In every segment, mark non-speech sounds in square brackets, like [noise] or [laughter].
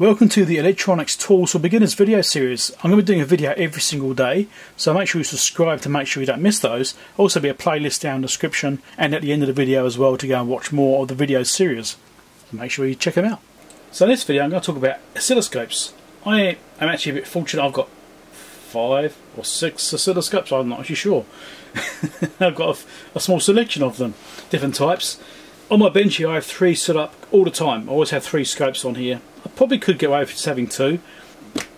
Welcome to the Electronics Tools for Beginners video series. I'm going to be doing a video every single day, so make sure you subscribe to make sure you don't miss those. Also be a playlist down in the description and at the end of the video as well to go and watch more of the video series. So make sure you check them out. So in this video I'm going to talk about oscilloscopes. I am actually a bit fortunate I've got five or six oscilloscopes, I'm not actually sure. [laughs] I've got a, a small selection of them, different types. On my bench here I have three set up all the time. I always have three scopes on here probably could get away with just having two.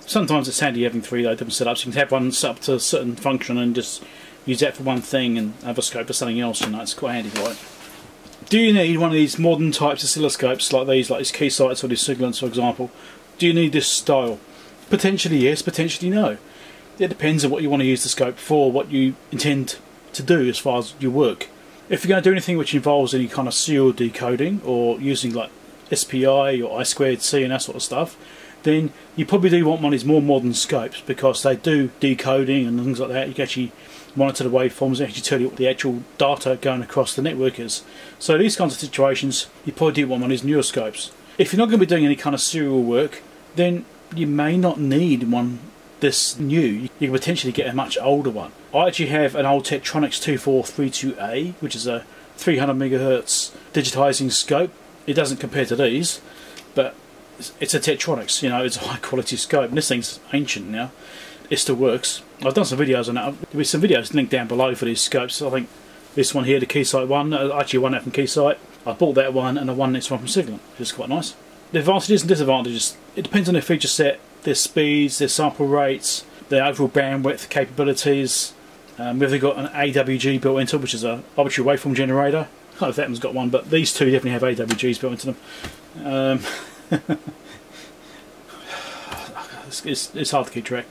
Sometimes it's handy having three though, different setups. You can have one set up to a certain function and just use that for one thing and have a scope for something else, you know, it's quite handy right? Do you need one of these modern types of oscilloscopes like these, like these Keysights or these Siglents for example? Do you need this style? Potentially yes, potentially no. It depends on what you want to use the scope for, what you intend to do as far as your work. If you're going to do anything which involves any kind of serial decoding or using like SPI or I squared C and that sort of stuff, then you probably do want one of these more modern scopes because they do decoding and things like that. You can actually monitor the waveforms and actually tell you what the actual data going across the network is. So these kinds of situations, you probably do want one of these newer scopes. If you're not going to be doing any kind of serial work, then you may not need one this new. You can potentially get a much older one. I actually have an old Tektronix 2432A, which is a 300 megahertz digitizing scope it doesn't compare to these, but it's a Tektronix, you know, it's a high quality scope. And this thing's ancient now. It still works. I've done some videos on that. There'll be some videos linked down below for these scopes. I think this one here, the Keysight one, uh, actually one out from Keysight. I bought that one and I won this one from Siglent, which is quite nice. The advantages and disadvantages, it depends on the feature set, their speeds, their sample rates, their overall bandwidth capabilities, um, they've got an AWG built into it, which is a arbitrary waveform generator, I don't know if that one's got one, but these two definitely have AWGs built into them. Um, [laughs] it's, it's, it's, hard to keep track.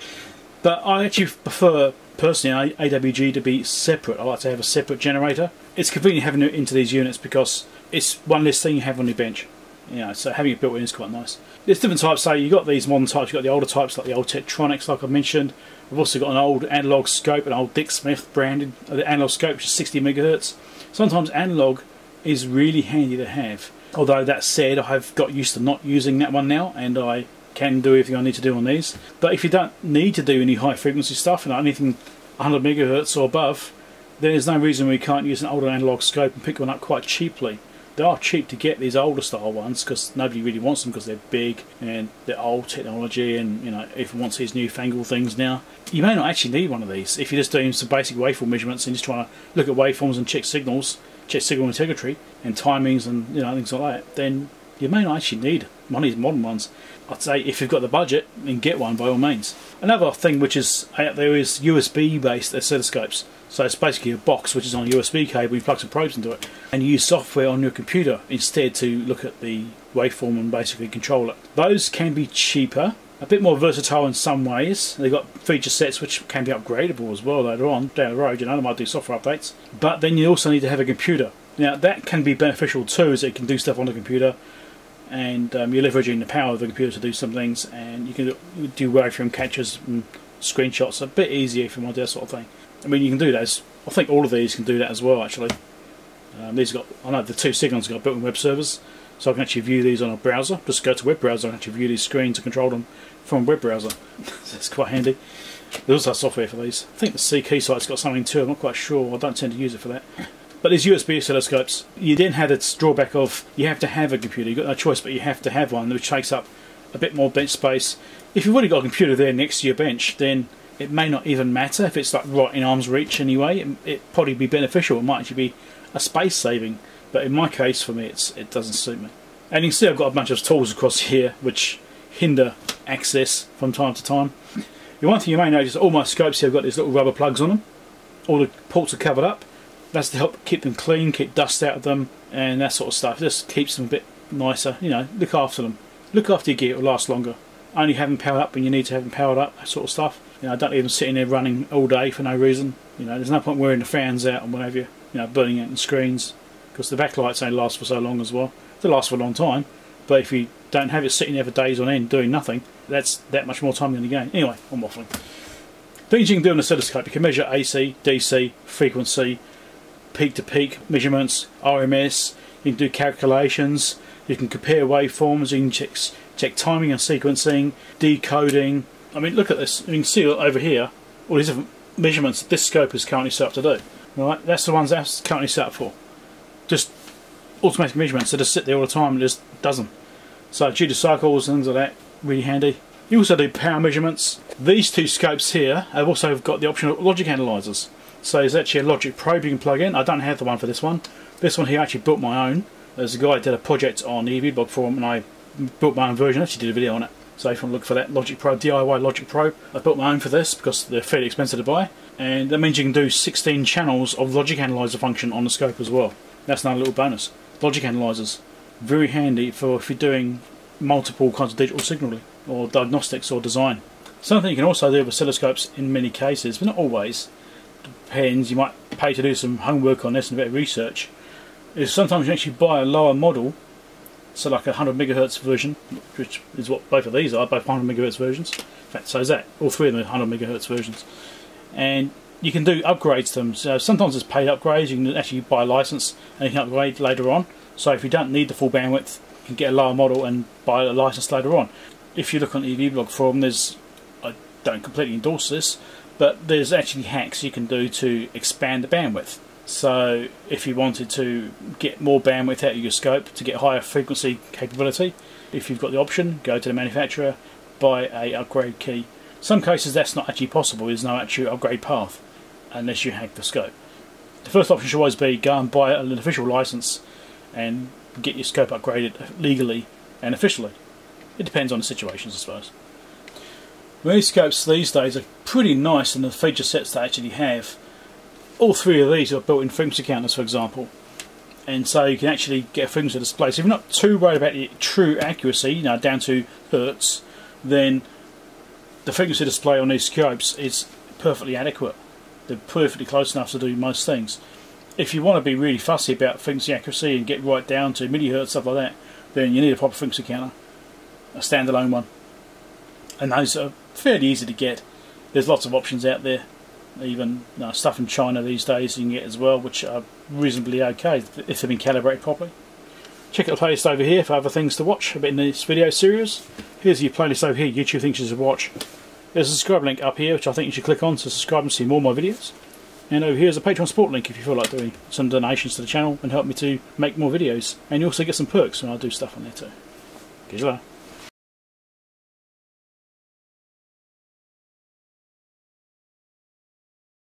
But I actually prefer, personally, AWG to be separate. I like to have a separate generator. It's convenient having it into these units because it's one less thing you have on your bench. You know, so having it built in is quite nice. There's different types. So you've got these modern types. You've got the older types like the old Tektronix, like I mentioned. We've also got an old analog scope, an old Dick Smith branded uh, analog scope, which is 60 megahertz. Sometimes analog is really handy to have. Although that said, I've got used to not using that one now, and I can do everything I need to do on these. But if you don't need to do any high frequency stuff, and anything 100 megahertz or above, then there's no reason we can't use an older analog scope and pick one up quite cheaply. They are cheap to get these older style ones because nobody really wants them because they're big and they're old technology and you know everyone wants these newfangled things now. You may not actually need one of these if you're just doing some basic waveform measurements and just trying to look at waveforms and check signals check signal integrity and timings and you know things like that, then you may not actually need one of these modern ones. I'd say if you've got the budget, then get one by all means. Another thing which is out there is USB based oscilloscopes. So it's basically a box which is on a USB cable, you plug some probes into it, and you use software on your computer instead to look at the waveform and basically control it. Those can be cheaper a bit more versatile in some ways. They've got feature sets which can be upgradable as well later on down the road. You know, they might do software updates. But then you also need to have a computer. Now that can be beneficial too, as it can do stuff on the computer, and um, you're leveraging the power of the computer to do some things, and you can do waveform captures and screenshots a bit easier if you want to do that sort of thing. I mean, you can do that. I think all of these can do that as well. Actually, um, these got I know the two Siglents got built-in web servers, so I can actually view these on a browser. Just go to web browser and actually view these screens and control them from web browser. [laughs] That's quite handy. There's also software for these. I think the C site's got something too. I'm not quite sure. I don't tend to use it for that. But these USB oscilloscopes, you then had its drawback of you have to have a computer. You've got no choice, but you have to have one, which takes up a bit more bench space. If you've already got a computer there next to your bench, then it may not even matter if it's like right in arm's reach anyway. It, it probably be beneficial. It might actually be a space saving. But in my case, for me, it's it doesn't suit me. And you can see I've got a bunch of tools across here which hinder access from time to time. The one thing you may notice, all my scopes here have got these little rubber plugs on them. All the ports are covered up. That's to help keep them clean, keep dust out of them, and that sort of stuff. Just keeps them a bit nicer. You know, look after them. Look after your gear, it'll last longer. Only have them powered up when you need to have them powered up, that sort of stuff. You know, don't leave them sitting there running all day for no reason. You know, there's no point wearing the fans out and whatever, you know, burning out the screens because the backlights only last for so long as well. They last for a long time, but if you don't have it sitting there for days on end doing nothing, that's that much more time you're going to gain. Anyway, I'm waffling. Things you can do on a oscilloscope, you can measure AC, DC, frequency, peak to peak measurements, RMS, you can do calculations, you can compare waveforms, you can check, check timing and sequencing, decoding. I mean, look at this. You can see over here all these different measurements that this scope is currently set up to do. Right, that's the ones that's currently set up for. Just automatic measurements that just sit there all the time and just does them. So duty cycles and things like that, really handy. You also do power measurements. These two scopes here have also got the option of logic analyzers. So there's actually a logic probe you can plug in. I don't have the one for this one. This one here I actually built my own. There's a guy did a project on the EEVblog forum and I built my own version. I actually did a video on it. So if you want to look for that logic probe, DIY logic probe, I built my own for this because they're fairly expensive to buy. And that means you can do 16 channels of logic analyzer function on the scope as well. That's another little bonus. Logic analyzers, very handy for if you're doing multiple kinds of digital signaling or diagnostics or design. Something you can also do with oscilloscopes in many cases, but not always. Depends, you might pay to do some homework on this and a bit of research. Is sometimes you actually buy a lower model so like a 100 megahertz version, which is what both of these are, both 100 megahertz versions. In fact, so is that. All three of them are 100 megahertz versions. And you can do upgrades to them. So sometimes it's paid upgrades. You can actually buy a license and you can upgrade later on. So if you don't need the full bandwidth, you can get a lower model and buy a license later on. If you look on the EEVblog forum, there's I don't completely endorse this, but there's actually hacks you can do to expand the bandwidth. So if you wanted to get more bandwidth out of your scope to get higher frequency capability, if you've got the option, go to the manufacturer, buy a upgrade key. Some cases that's not actually possible, there's no actual upgrade path unless you hack the scope. The first option should always be go and buy an official license and get your scope upgraded legally and officially. It depends on the situations I suppose. These scopes these days are pretty nice in the feature sets they actually have all three of these are built-in frequency counters, for example. And so you can actually get a frequency display. So if you're not too worried about the true accuracy, you know, down to hertz, then the frequency display on these scopes is perfectly adequate. They're perfectly close enough to do most things. If you want to be really fussy about frequency accuracy and get right down to millihertz, stuff like that, then you need a proper frequency counter, a standalone one. And those are fairly easy to get. There's lots of options out there even uh, stuff in China these days you can get as well, which are reasonably okay if they've been calibrated properly. Check out the playlist over here for other things to watch a bit in this video series. Here's your playlist over here, YouTube things you should watch. There's a subscribe link up here which I think you should click on to subscribe and see more of my videos. And over here is a Patreon support link if you feel like doing some donations to the channel and help me to make more videos. And you also get some perks when I do stuff on there too. You later.